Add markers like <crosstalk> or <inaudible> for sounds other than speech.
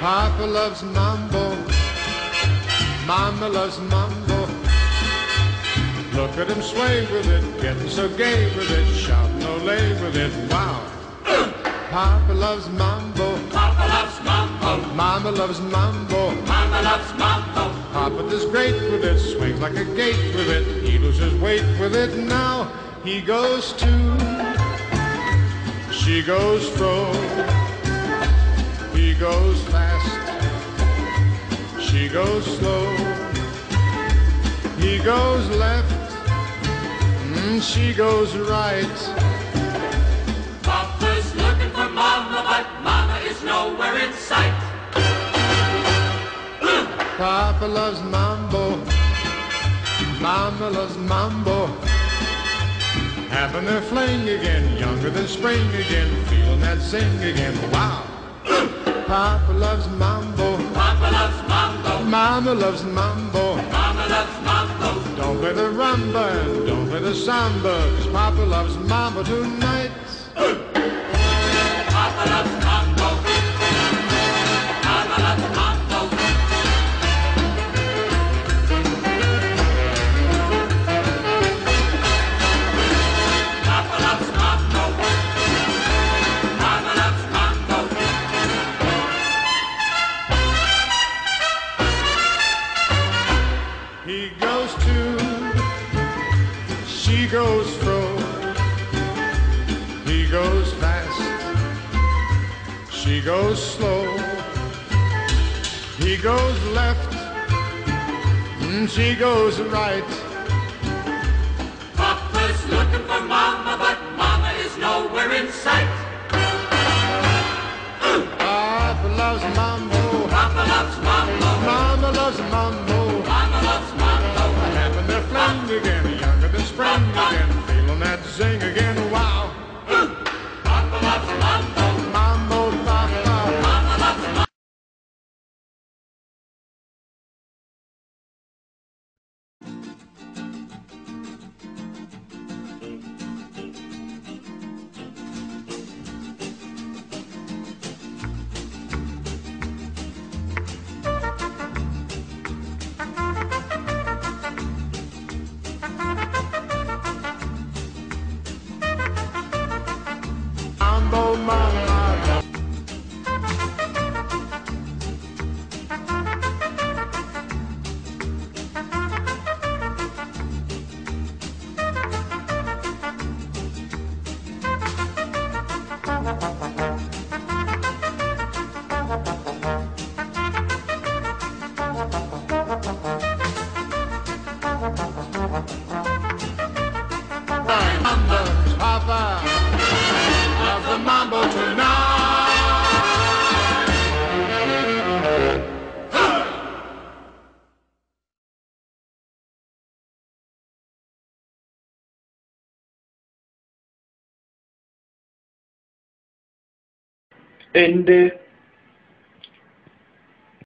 Papa loves mambo. Mama loves mambo. Look at him sway with it, getting so gay with it, shouting lay with it. Wow. <coughs> Papa loves mambo. Papa loves mambo. Mama loves mambo. Mama loves mambo. Papa does great with it, swings like a gate with it. He loses weight with it. Now he goes to, she goes fro. Goes fast, she goes slow. He goes left, mm, she goes right. Papa's looking for mama, but mama is nowhere in sight. Papa loves mambo, Mama loves mambo. Having their fling again, younger than spring again, feeling that sing again. Wow. Papa loves mambo, Papa loves mambo. Mama loves mambo. Mama loves mambo. Don't play the rumba and don't play the samba, 'cause Papa loves mambo tonight. He goes to, she goes fro. He goes fast, she goes slow. He goes left, and she goes right. Papa's looking for mama, but mama is nowhere in sight. Papa loves mambo, Papa loves mambo. Mama loves mambo. And uh,